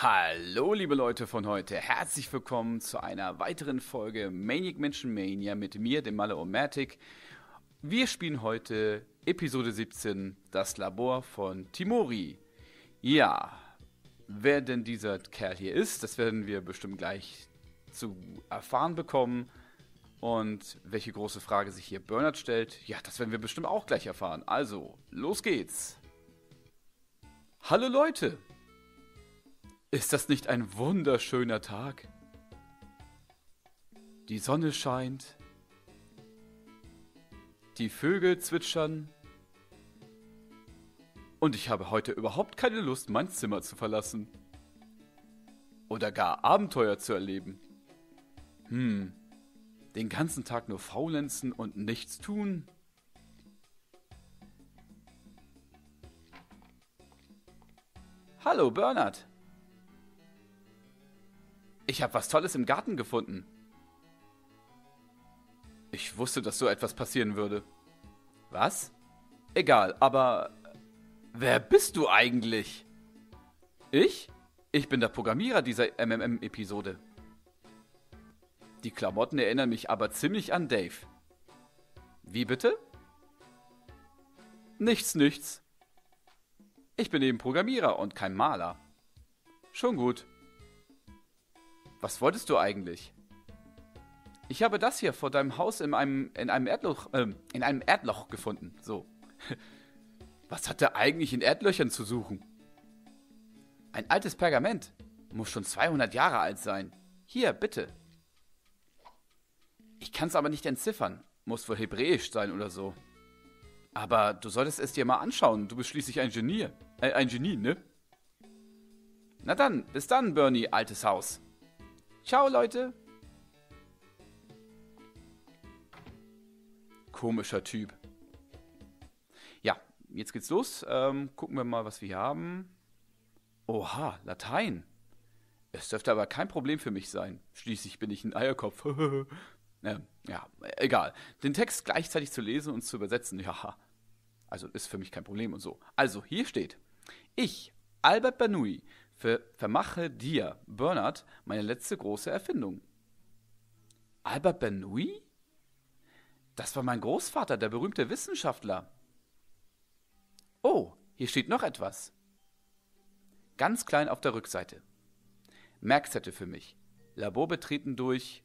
Hallo, liebe Leute von heute. Herzlich willkommen zu einer weiteren Folge Maniac Mansion Mania mit mir, dem Malle Omatic. Wir spielen heute Episode 17, das Labor von Timori. Ja, wer denn dieser Kerl hier ist, das werden wir bestimmt gleich zu erfahren bekommen. Und welche große Frage sich hier Bernard stellt, ja, das werden wir bestimmt auch gleich erfahren. Also, los geht's. Hallo Leute! Ist das nicht ein wunderschöner Tag? Die Sonne scheint, die Vögel zwitschern und ich habe heute überhaupt keine Lust, mein Zimmer zu verlassen. Oder gar Abenteuer zu erleben. Hm, den ganzen Tag nur faulenzen und nichts tun? Hallo, Bernhard. Ich habe was Tolles im Garten gefunden. Ich wusste, dass so etwas passieren würde. Was? Egal, aber wer bist du eigentlich? Ich? Ich bin der Programmierer dieser MMM-Episode. Die Klamotten erinnern mich aber ziemlich an Dave. Wie bitte? Nichts, nichts. Ich bin eben Programmierer und kein Maler. Schon gut. Was wolltest du eigentlich? Ich habe das hier vor deinem Haus in einem, in einem Erdloch, äh, in einem Erdloch gefunden. So. Was hat er eigentlich in Erdlöchern zu suchen? Ein altes Pergament. Muss schon 200 Jahre alt sein. Hier, bitte. Ich kann es aber nicht entziffern. Muss wohl hebräisch sein oder so. Aber du solltest es dir mal anschauen. Du bist schließlich ein Genie. Äh, ein Genie, ne? Na dann, bis dann, Bernie, altes Haus. Ciao, Leute. Komischer Typ. Ja, jetzt geht's los. Ähm, gucken wir mal, was wir hier haben. Oha, Latein. Es dürfte aber kein Problem für mich sein. Schließlich bin ich ein Eierkopf. äh, ja, egal. Den Text gleichzeitig zu lesen und zu übersetzen, ja. Also ist für mich kein Problem und so. Also, hier steht. Ich, Albert Banui, Ver vermache dir, Bernard, meine letzte große Erfindung. Albert Bernoulli? Das war mein Großvater, der berühmte Wissenschaftler. Oh, hier steht noch etwas. Ganz klein auf der Rückseite. Merkzettel für mich. Labor betreten durch.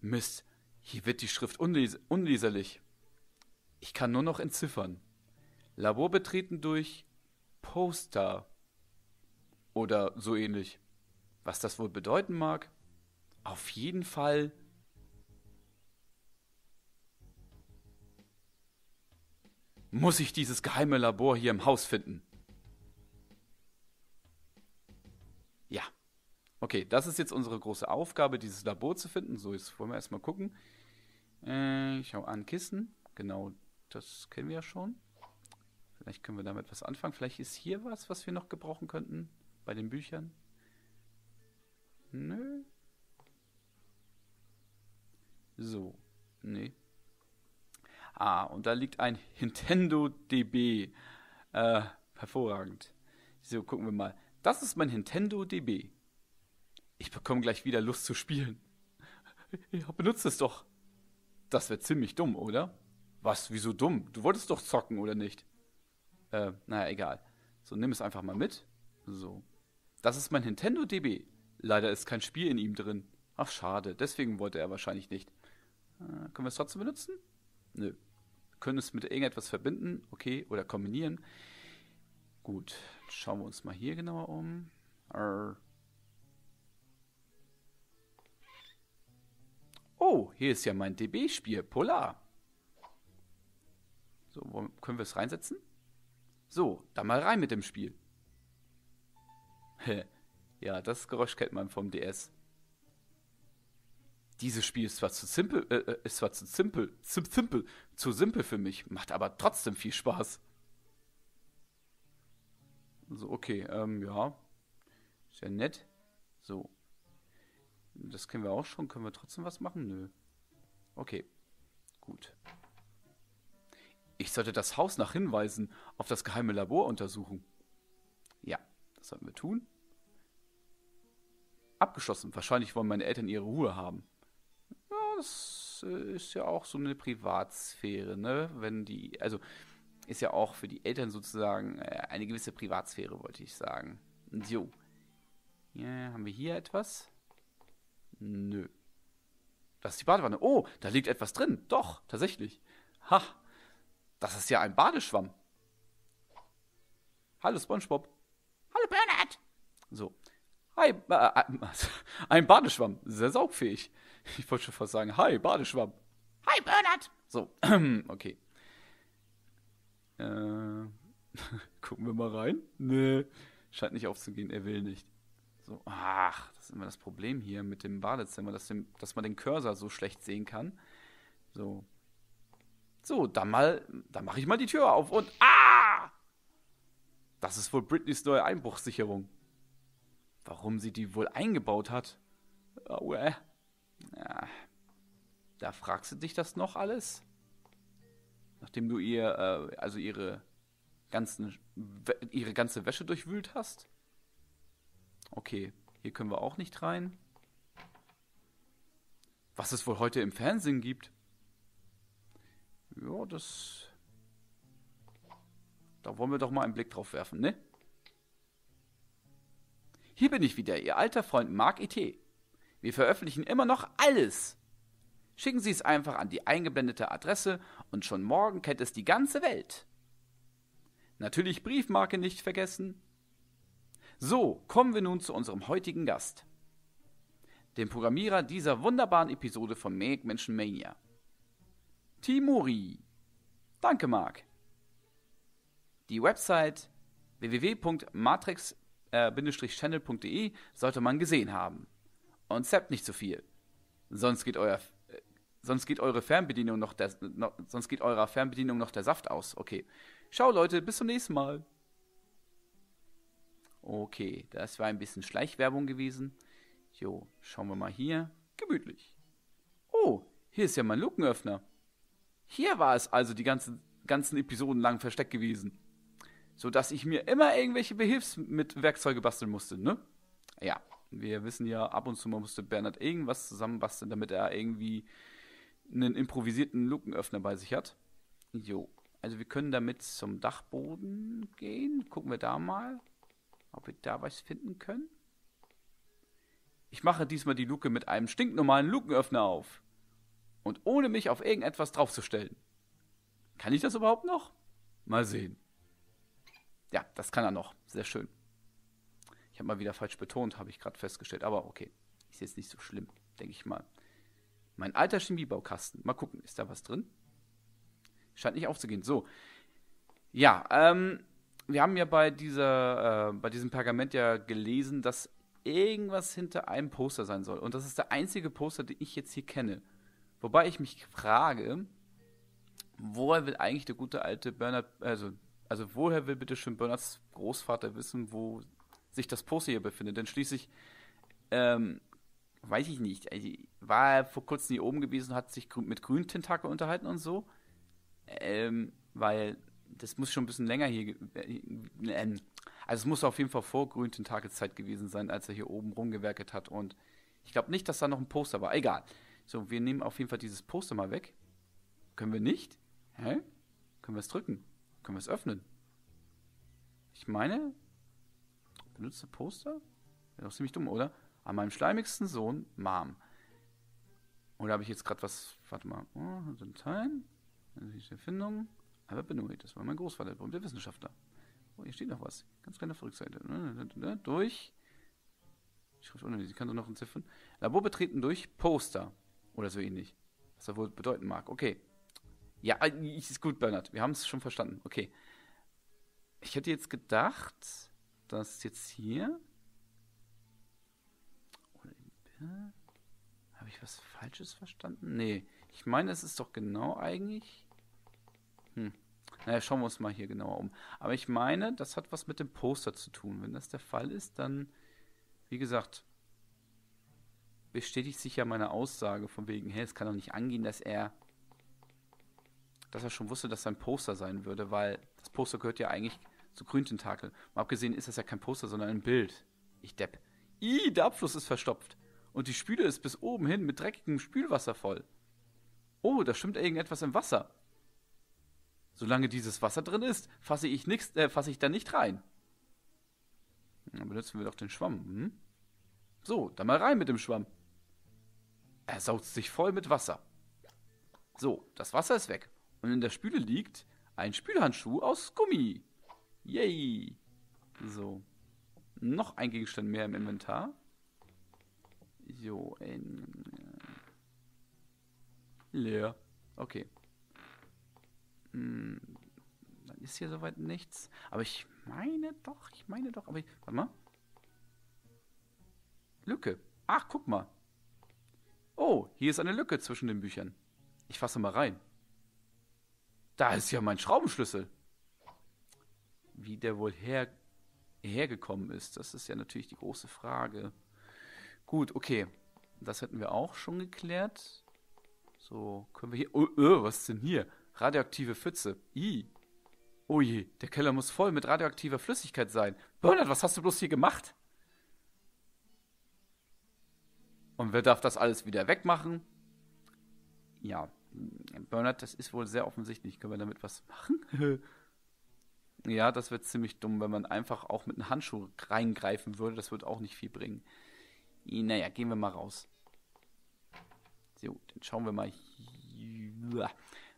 Mist, hier wird die Schrift unles unleserlich. Ich kann nur noch entziffern. Labor betreten durch Poster oder so ähnlich. Was das wohl bedeuten mag? Auf jeden Fall muss ich dieses geheime Labor hier im Haus finden. Ja. Okay, das ist jetzt unsere große Aufgabe, dieses Labor zu finden. So, jetzt wollen wir erstmal gucken. Äh, schau an, Kissen. Genau, das kennen wir ja schon. Vielleicht können wir damit was anfangen. Vielleicht ist hier was, was wir noch gebrauchen könnten bei den Büchern? Nö. So, nee. Ah, und da liegt ein Nintendo DB. Äh, hervorragend. So, gucken wir mal. Das ist mein Nintendo DB. Ich bekomme gleich wieder Lust zu spielen. Ja, benutzt es doch. Das wäre ziemlich dumm, oder? Was, wieso dumm? Du wolltest doch zocken, oder nicht? Äh, naja, egal. So, nimm es einfach mal mit. So. Das ist mein Nintendo DB. Leider ist kein Spiel in ihm drin. Ach, schade. Deswegen wollte er wahrscheinlich nicht. Äh, können wir es trotzdem benutzen? Nö. Können es mit irgendetwas verbinden, okay, oder kombinieren. Gut, schauen wir uns mal hier genauer um. Arr. Oh, hier ist ja mein DB-Spiel, Polar. So, können wir es reinsetzen? So, dann mal rein mit dem Spiel. ja, das Geräusch kennt man vom DS. Dieses Spiel ist zwar zu simpel, äh, äh, ist zwar zu simpel, zu simpel, zu simpel für mich, macht aber trotzdem viel Spaß. So, okay, ähm, ja. Sehr nett. So. Das kennen wir auch schon. Können wir trotzdem was machen? Nö. Okay. Gut. Ich sollte das Haus nach Hinweisen auf das geheime Labor untersuchen. Ja, das sollten wir tun. Abgeschlossen. Wahrscheinlich wollen meine Eltern ihre Ruhe haben. Ja, das äh, ist ja auch so eine Privatsphäre, ne? Wenn die, also ist ja auch für die Eltern sozusagen äh, eine gewisse Privatsphäre, wollte ich sagen. So. Ja, haben wir hier etwas? Nö. Das ist die Badewanne. Oh, da liegt etwas drin. Doch, tatsächlich. Ha, das ist ja ein Badeschwamm. Hallo SpongeBob. Hallo Bernhard. So. Hi, äh, äh, ein Badeschwamm. Sehr saugfähig. Ich wollte schon fast sagen, hi, Badeschwamm. Hi Bernhard. So, okay. Äh, gucken wir mal rein. Nee, scheint nicht aufzugehen, er will nicht. So, ach, das ist immer das Problem hier mit dem Badezimmer, dass, dem, dass man den Cursor so schlecht sehen kann. So. So, dann mal, dann mache ich mal die Tür auf und ah! Das ist wohl Britneys neue Einbruchssicherung. Warum sie die wohl eingebaut hat? Oh, äh. Ja. Da fragst du dich das noch alles? Nachdem du ihr, äh, also ihre ganzen, ihre ganze Wäsche durchwühlt hast? Okay, hier können wir auch nicht rein. Was es wohl heute im Fernsehen gibt? Ja, das. Da wollen wir doch mal einen Blick drauf werfen, ne? Hier bin ich wieder, Ihr alter Freund Mark E.T. Wir veröffentlichen immer noch alles. Schicken Sie es einfach an die eingeblendete Adresse und schon morgen kennt es die ganze Welt. Natürlich Briefmarke nicht vergessen. So, kommen wir nun zu unserem heutigen Gast. Dem Programmierer dieser wunderbaren Episode von Make Menschen Mania. Timuri. Danke, Marc. Die Website www.matrix-channel.de sollte man gesehen haben. Und zappt nicht zu viel. Sonst geht euer sonst geht eure Fernbedienung noch der, no, sonst geht eurer Fernbedienung noch der Saft aus. Okay. Ciao Leute, bis zum nächsten Mal. Okay, das war ein bisschen Schleichwerbung gewesen. Jo, schauen wir mal hier. Gemütlich. Oh, hier ist ja mein Lukenöffner. Hier war es also die ganzen, ganzen Episoden lang versteckt gewesen. Sodass ich mir immer irgendwelche Behilfswerkzeuge basteln musste, ne? Ja, wir wissen ja, ab und zu mal musste Bernhard irgendwas zusammenbasteln, damit er irgendwie einen improvisierten Lukenöffner bei sich hat. Jo. Also wir können damit zum Dachboden gehen. Gucken wir da mal, ob wir da was finden können. Ich mache diesmal die Luke mit einem stinknormalen Lukenöffner auf. Und ohne mich auf irgendetwas draufzustellen. Kann ich das überhaupt noch? Mal sehen. Ja, das kann er noch. Sehr schön. Ich habe mal wieder falsch betont, habe ich gerade festgestellt. Aber okay. Ist jetzt nicht so schlimm, denke ich mal. Mein alter Chemiebaukasten. Mal gucken, ist da was drin? Scheint nicht aufzugehen. So. Ja, ähm, wir haben ja bei dieser, äh, bei diesem Pergament ja gelesen, dass irgendwas hinter einem Poster sein soll. Und das ist der einzige Poster, den ich jetzt hier kenne. Wobei ich mich frage, woher will eigentlich der gute alte Bernard, also, also woher will bitte schön Bernards Großvater wissen, wo sich das Poster hier befindet? Denn schließlich ähm, weiß ich nicht. Also, war er vor kurzem hier oben gewesen und hat sich mit Grüntentakel unterhalten und so. Ähm, weil das muss schon ein bisschen länger hier. Äh, äh, also es muss auf jeden Fall vor Grüntentakelzeit gewesen sein, als er hier oben rumgewerket hat. Und ich glaube nicht, dass da noch ein Poster war. Egal. So, wir nehmen auf jeden Fall dieses Poster mal weg. Können wir nicht? Hä? Können wir es drücken? Können wir es öffnen? Ich meine, benutzte Poster? Wäre doch ziemlich dumm, oder? An meinem schleimigsten Sohn, Mom. Oder habe ich jetzt gerade was. Warte mal. Oh, Dateien. Erfindung. Albert Benoit, das war mein Großvater, der Wissenschaftler. Oh, hier steht noch was. Ganz klein auf der Rückseite. Durch. Schrift ohne, sie kann doch noch entziffern. Labor betreten durch Poster. Oder so ähnlich. Was er wohl bedeuten mag. Okay. Ja, äh, ist gut, Bernhard. Wir haben es schon verstanden. Okay. Ich hätte jetzt gedacht, dass jetzt hier habe ich was Falsches verstanden? Nee. Ich meine, es ist doch genau eigentlich. Hm. Naja, schauen wir uns mal hier genauer um. Aber ich meine, das hat was mit dem Poster zu tun. Wenn das der Fall ist, dann, wie gesagt, bestätigt sich ja meine Aussage von wegen, hey, es kann doch nicht angehen, dass er, dass er schon wusste, dass sein Poster sein würde, weil das Poster gehört ja eigentlich zu Grüntentakel. Mal abgesehen ist das ja kein Poster, sondern ein Bild. Ich depp. Ih, der Abfluss ist verstopft. Und die Spüle ist bis oben hin mit dreckigem Spülwasser voll. Oh, da schwimmt irgendetwas im Wasser. Solange dieses Wasser drin ist, fasse ich, nix, äh, fasse ich da nicht rein. Dann benutzen wir doch den Schwamm. Hm? So, dann mal rein mit dem Schwamm. Er saugt sich voll mit Wasser. So, das Wasser ist weg. Und in der Spüle liegt ein Spülhandschuh aus Gummi. Yay. So. Noch ein Gegenstand mehr im Inventar. So, ein... Leer. Okay. Hm, dann ist hier soweit nichts. Aber ich meine doch, ich meine doch, aber ich, warte mal. Lücke. Ach, guck mal. Oh, hier ist eine Lücke zwischen den Büchern. Ich fasse mal rein. Da ist ja mein Schraubenschlüssel. Wie der wohl her, hergekommen ist, das ist ja natürlich die große Frage. Gut, okay. Das hätten wir auch schon geklärt. So, können wir hier... Oh, oh was ist denn hier? Radioaktive Pfütze. I. Oh je, der Keller muss voll mit radioaktiver Flüssigkeit sein. Bernhard, was hast du bloß hier gemacht? Und wer darf das alles wieder wegmachen? Ja, Bernhard, das ist wohl sehr offensichtlich. Können wir damit was machen? ja, das wird ziemlich dumm, wenn man einfach auch mit einem Handschuh reingreifen würde. Das wird auch nicht viel bringen. Naja, gehen wir mal raus. So, dann schauen wir mal, hier,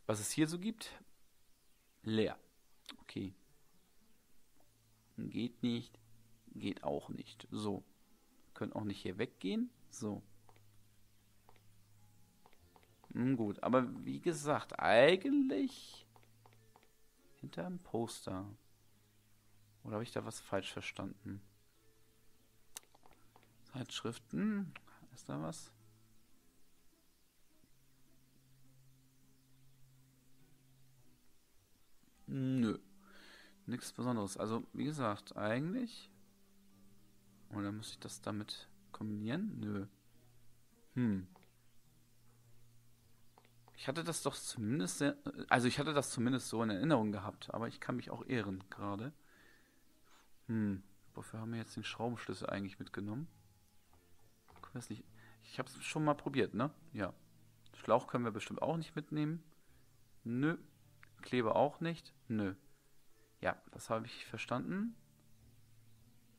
was es hier so gibt. Leer. Okay. Geht nicht. Geht auch nicht. So. Können auch nicht hier weggehen. So. Hm, gut, aber wie gesagt, eigentlich hinter einem Poster. Oder habe ich da was falsch verstanden? Zeitschriften. Ist da was? Nö. Nichts Besonderes. Also, wie gesagt, eigentlich. Oder muss ich das damit kombinieren? Nö. Hm. Ich hatte das doch zumindest, also ich hatte das zumindest so in Erinnerung gehabt, aber ich kann mich auch ehren gerade. Hm, wofür haben wir jetzt den Schraubenschlüssel eigentlich mitgenommen? Ich weiß nicht, ich habe es schon mal probiert, ne? Ja. Schlauch können wir bestimmt auch nicht mitnehmen. Nö. Kleber auch nicht. Nö. Ja, das habe ich verstanden.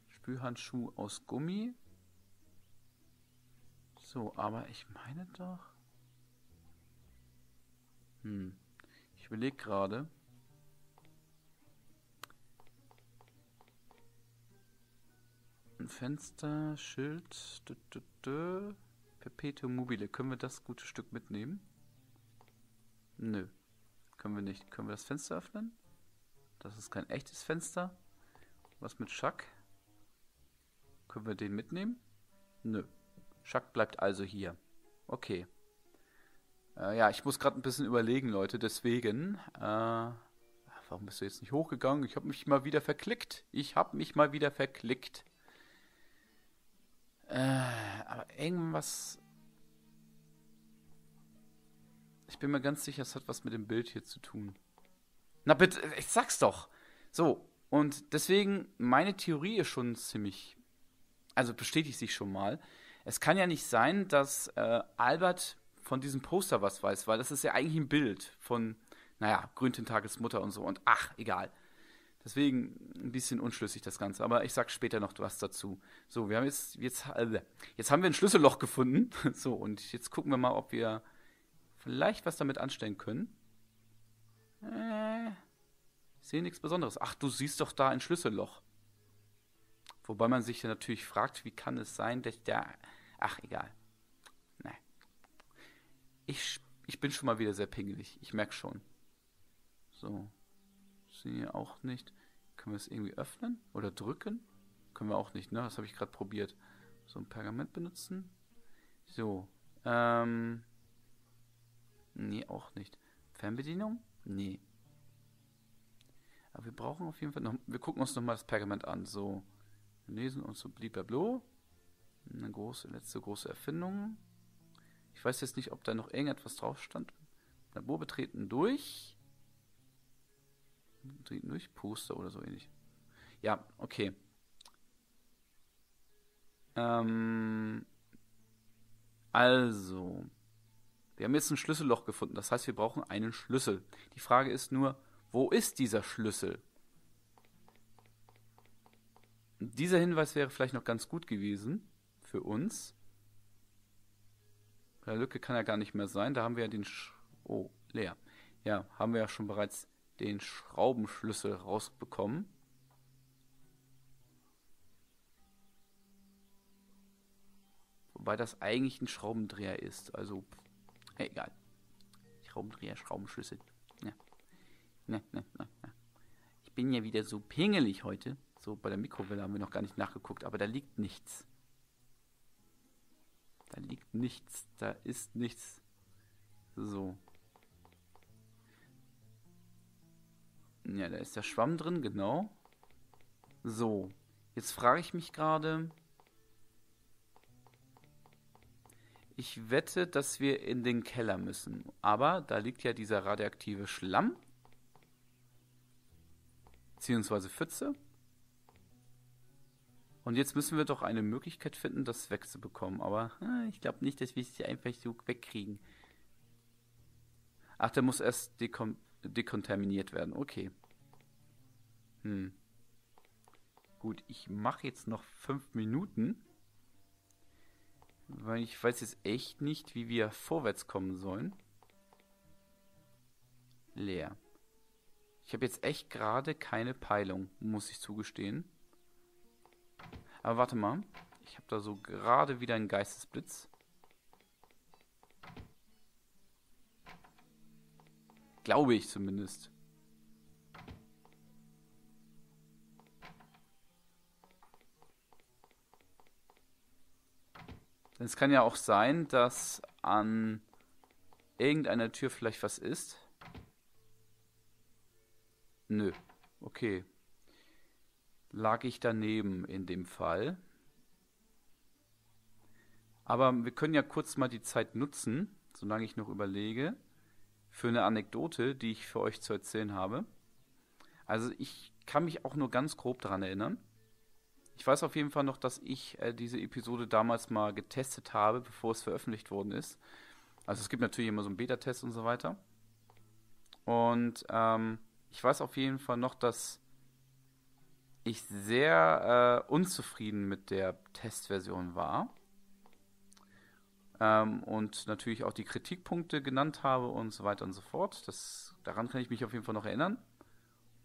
Spülhandschuh aus Gummi. So, aber ich meine doch. Hm. Ich überlege gerade. Ein Fenster, Schild, dü, dü, dü. Perpetuum mobile. Können wir das gute Stück mitnehmen? Nö. Können wir nicht. Können wir das Fenster öffnen? Das ist kein echtes Fenster. Was mit Schack? Können wir den mitnehmen? Nö. Schack bleibt also hier. Okay. Äh, ja, ich muss gerade ein bisschen überlegen, Leute. Deswegen. Äh, warum bist du jetzt nicht hochgegangen? Ich habe mich mal wieder verklickt. Ich habe mich mal wieder verklickt. Äh, aber irgendwas Ich bin mir ganz sicher, es hat was mit dem Bild hier zu tun. Na bitte, ich sag's doch. So, und deswegen, meine Theorie ist schon ziemlich, also bestätigt sich schon mal. Es kann ja nicht sein, dass äh, Albert von diesem Poster was weiß, weil das ist ja eigentlich ein Bild von, naja, Grüntentages Mutter und so. Und ach, egal. Deswegen ein bisschen unschlüssig das Ganze. Aber ich sag später noch was dazu. So, wir haben jetzt, jetzt, äh, jetzt haben wir ein Schlüsselloch gefunden. So, und jetzt gucken wir mal, ob wir vielleicht was damit anstellen können. Äh, ich sehe nichts Besonderes. Ach, du siehst doch da ein Schlüsselloch. Wobei man sich ja natürlich fragt, wie kann es sein, dass der. Ach, egal. Ich, ich bin schon mal wieder sehr pingelig. Ich merke schon. So. Sehe auch nicht. Können wir es irgendwie öffnen? Oder drücken? Können wir auch nicht, ne? Das habe ich gerade probiert. So ein Pergament benutzen. So. Ähm. Nee, auch nicht. Fernbedienung? Nee. Aber wir brauchen auf jeden Fall noch. Wir gucken uns nochmal das Pergament an. So. Wir lesen uns so bliblablو. Eine große, letzte große Erfindung. Ich weiß jetzt nicht, ob da noch irgendetwas drauf stand. Labor betreten durch. Betreten durch Poster oder so ähnlich. Ja, okay. Ähm, also, wir haben jetzt ein Schlüsselloch gefunden. Das heißt, wir brauchen einen Schlüssel. Die Frage ist nur, wo ist dieser Schlüssel? Dieser Hinweis wäre vielleicht noch ganz gut gewesen für uns. Der Lücke kann ja gar nicht mehr sein. Da haben wir ja den... Sch oh, leer. Ja, haben wir ja schon bereits den Schraubenschlüssel rausbekommen. Wobei das eigentlich ein Schraubendreher ist. Also, egal. Schraubendreher, Schraubenschlüssel. Ja. Ne, ne, ne, ne. Ich bin ja wieder so pingelig heute. So, bei der Mikrowelle haben wir noch gar nicht nachgeguckt, aber da liegt nichts. Da liegt nichts. Da ist nichts. So. Ja, da ist der Schwamm drin, genau. So. Jetzt frage ich mich gerade. Ich wette, dass wir in den Keller müssen. Aber da liegt ja dieser radioaktive Schlamm. Beziehungsweise Pfütze. Und jetzt müssen wir doch eine Möglichkeit finden, das wegzubekommen. Aber äh, ich glaube nicht, dass wir es einfach so wegkriegen. Ach, der muss erst dekon dekontaminiert werden. Okay. Hm. Gut, ich mache jetzt noch fünf Minuten. Weil ich weiß jetzt echt nicht, wie wir vorwärts kommen sollen. Leer. Ich habe jetzt echt gerade keine Peilung, muss ich zugestehen. Aber warte mal. Ich habe da so gerade wieder einen Geistesblitz. Glaube ich zumindest. Es kann ja auch sein, dass an irgendeiner Tür vielleicht was ist. Nö. Okay. Lag ich daneben in dem Fall. Aber wir können ja kurz mal die Zeit nutzen, solange ich noch überlege, für eine Anekdote, die ich für euch zu erzählen habe. Also ich kann mich auch nur ganz grob daran erinnern. Ich weiß auf jeden Fall noch, dass ich äh, diese Episode damals mal getestet habe, bevor es veröffentlicht worden ist. Also es gibt natürlich immer so einen Beta-Test und so weiter. Und ähm, ich weiß auf jeden Fall noch, dass ich sehr äh, unzufrieden mit der Testversion war. Ähm, und natürlich auch die Kritikpunkte genannt habe und so weiter und so fort. Das, daran kann ich mich auf jeden Fall noch erinnern.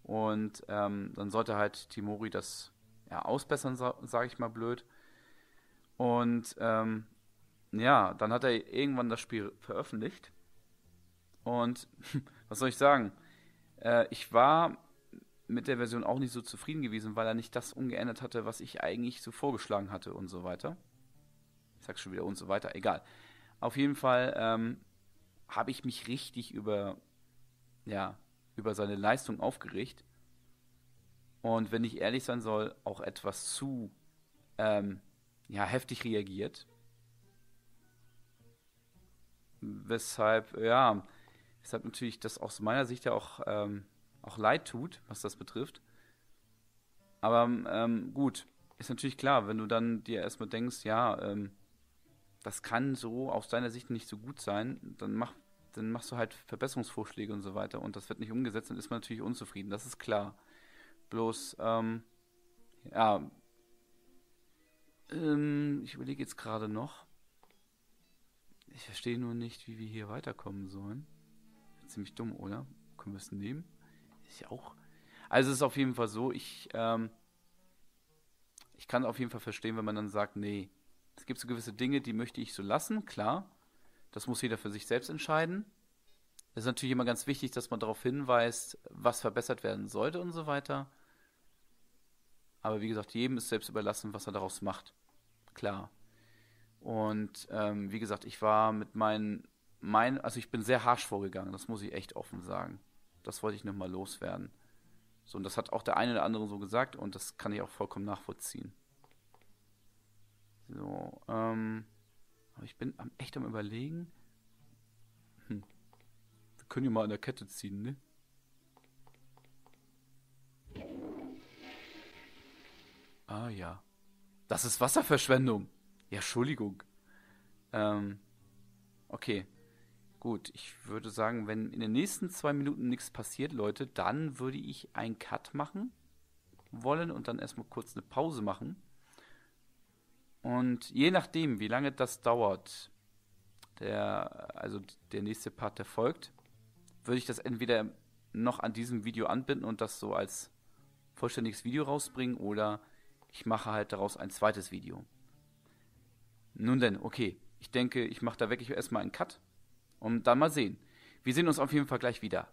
Und ähm, dann sollte halt Timori das ja, ausbessern, sage ich mal blöd. Und ähm, ja, dann hat er irgendwann das Spiel veröffentlicht. Und was soll ich sagen? Äh, ich war mit der Version auch nicht so zufrieden gewesen, weil er nicht das umgeändert hatte, was ich eigentlich so vorgeschlagen hatte und so weiter. Ich sag schon wieder und so weiter, egal. Auf jeden Fall ähm, habe ich mich richtig über, ja, über seine Leistung aufgeregt und wenn ich ehrlich sein soll, auch etwas zu ähm, ja, heftig reagiert. Weshalb, ja, weshalb natürlich das aus meiner Sicht ja auch, ähm, auch leid tut, was das betrifft. Aber ähm, gut, ist natürlich klar, wenn du dann dir erstmal denkst, ja, ähm, das kann so aus deiner Sicht nicht so gut sein, dann, mach, dann machst du halt Verbesserungsvorschläge und so weiter und das wird nicht umgesetzt, dann ist man natürlich unzufrieden, das ist klar. Bloß, ähm, ja, ähm, ich überlege jetzt gerade noch. Ich verstehe nur nicht, wie wir hier weiterkommen sollen. Ziemlich dumm, oder? Können wir es nehmen? Ist ja auch. Also es ist auf jeden Fall so, ich, ähm, ich kann auf jeden Fall verstehen, wenn man dann sagt, nee, es gibt so gewisse Dinge, die möchte ich so lassen, klar. Das muss jeder für sich selbst entscheiden. Es ist natürlich immer ganz wichtig, dass man darauf hinweist, was verbessert werden sollte und so weiter. Aber wie gesagt, jedem ist selbst überlassen, was er daraus macht. Klar. Und ähm, wie gesagt, ich war mit meinen, mein, also ich bin sehr harsch vorgegangen, das muss ich echt offen sagen. Das wollte ich nochmal loswerden. So, und das hat auch der eine oder andere so gesagt und das kann ich auch vollkommen nachvollziehen. So, ähm, aber ich bin echt am überlegen. Hm. Wir können ja mal an der Kette ziehen, ne? Ah ja. Das ist Wasserverschwendung. Ja, Entschuldigung. Ähm, okay. Gut, ich würde sagen, wenn in den nächsten zwei Minuten nichts passiert, Leute, dann würde ich einen Cut machen wollen und dann erstmal kurz eine Pause machen. Und je nachdem, wie lange das dauert, der, also der nächste Part, der folgt, würde ich das entweder noch an diesem Video anbinden und das so als vollständiges Video rausbringen oder ich mache halt daraus ein zweites Video. Nun denn, okay. Ich denke, ich mache da wirklich erstmal einen Cut und dann mal sehen. Wir sehen uns auf jeden Fall gleich wieder.